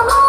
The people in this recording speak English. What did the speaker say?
oh.